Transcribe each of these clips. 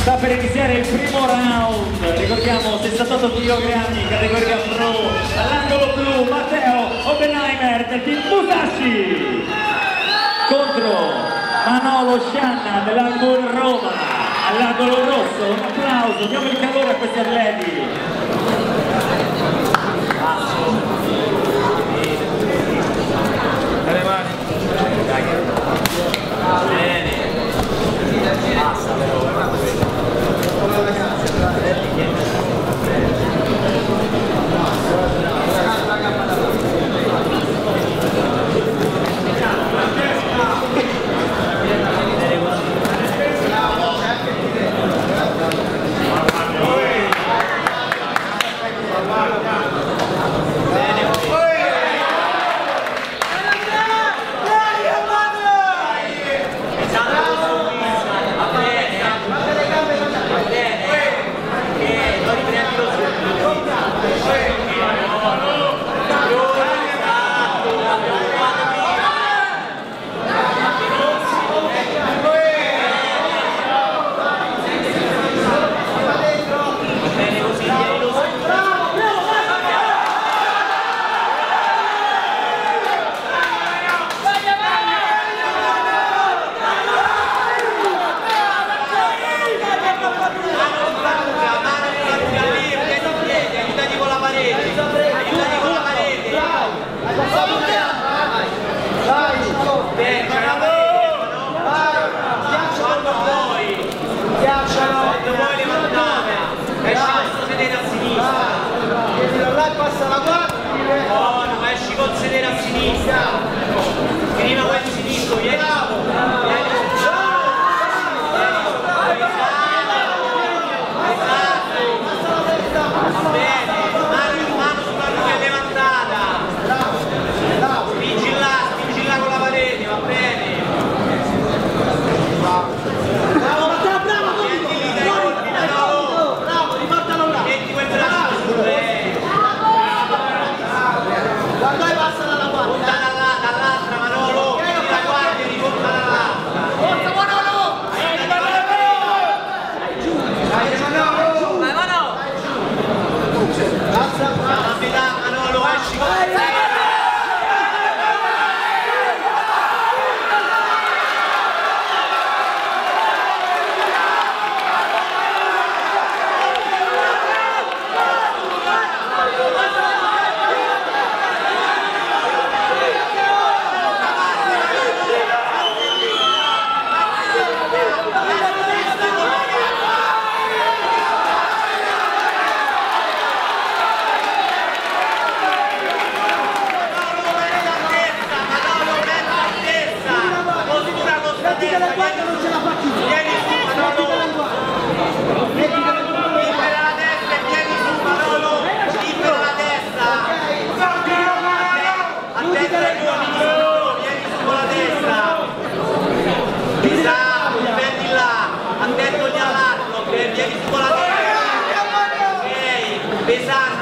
Sta per iniziare il primo round, ricordiamo 68 kg, categoria pro, all'angolo blu Matteo Oppenheimer del team Musashi. Contro Manolo Scianna dell'angolo Roma, all'angolo rosso, un applauso, diamo il calore a questi atleti. Amen. sinistra, veniva quasi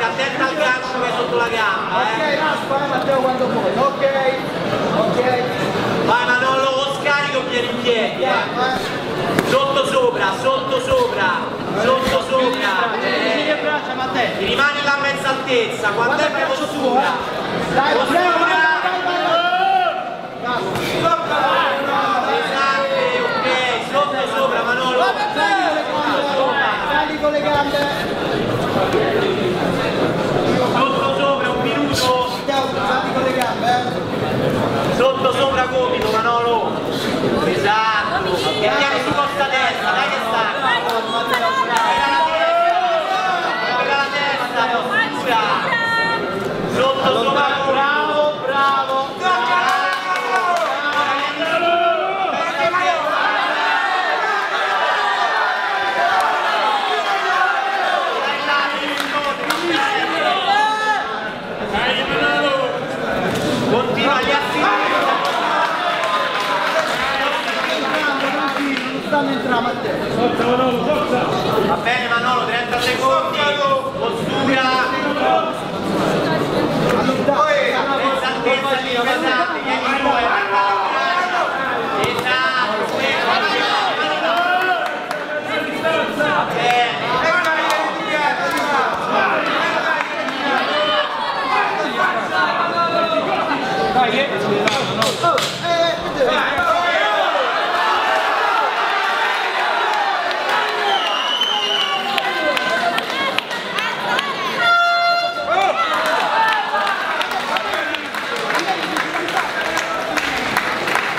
attenta al calcio che è sotto la gamba eh. ok Raspa no, Matteo quando vuoi? Ok ok. Vai Manolo non lo scarico piedi in piedi eh. eh. sotto sopra sotto sopra sotto sopra eh. rimani là mezza altezza quando è postura dai postura esatto, Sali! Sopra gomito Manolo. Esatto. E tieni su costa destra, dai che sta. Sotto sopra Matteo. Va bene Manolo, 30 secondi. Postura. Allontano. Esaltezza di pesante, vieni tu, eh. Esatto, questo. Va bene. Oh, eh,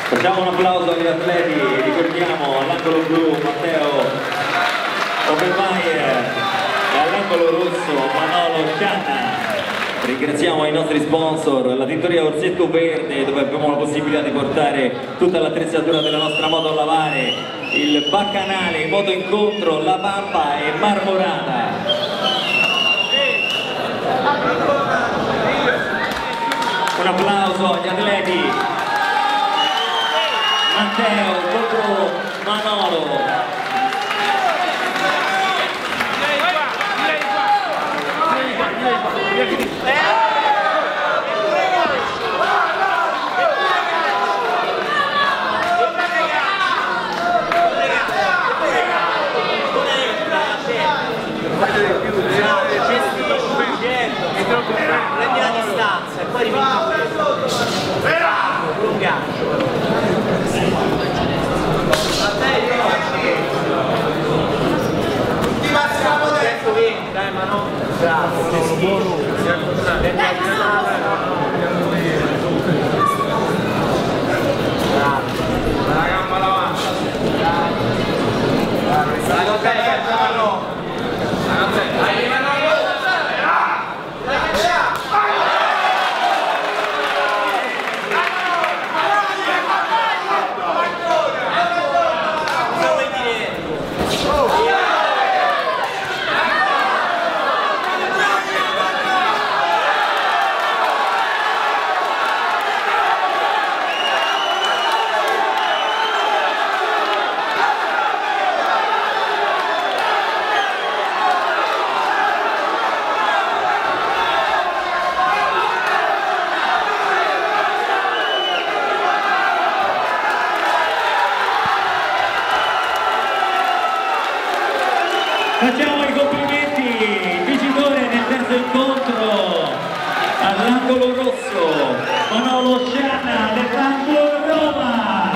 Facciamo un applauso agli atleti, ricordiamo all'angolo blu Matteo Obermeier e all'angolo rosso Manolo Scianna. Ringraziamo i nostri sponsor, la tintoria Orsetto Verde dove abbiamo la possibilità di portare tutta l'attrezzatura della nostra moto a lavare, il Baccanale, Moto Incontro, La Pampa e Marmorata. Un applauso agli atleti. Matteo contro Manolo. Facciamo i complimenti, il vincitore nel terzo incontro all'angolo rosso, Manolo Scianna del Campo Roma.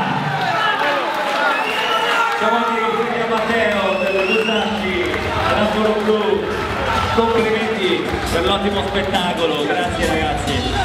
Facciamo anche complimenti a Matteo del Lusacci, all'angolo blu. Complimenti per l'ottimo spettacolo, grazie ragazzi.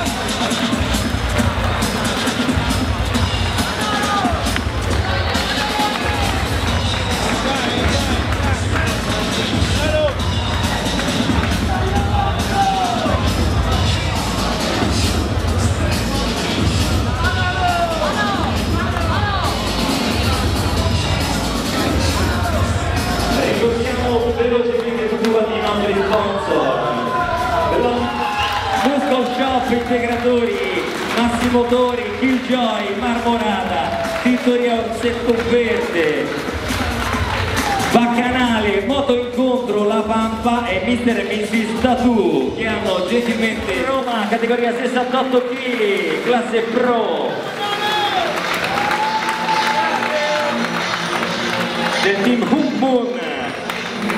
Shop Integratori, Massimotori, Killjoy, Marmorata, Tintoria Orsetto Verde, Bacchanale, Moto Incontro, La Pampa e Mister e Mrs. Tattoo chiamo gentilmente Roma, categoria 68 kg, classe Pro del team Humbun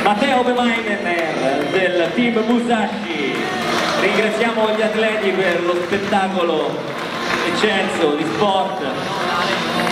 Matteo Bemainer del team Musashi ringraziamo gli atleti per lo spettacolo eccelso di sport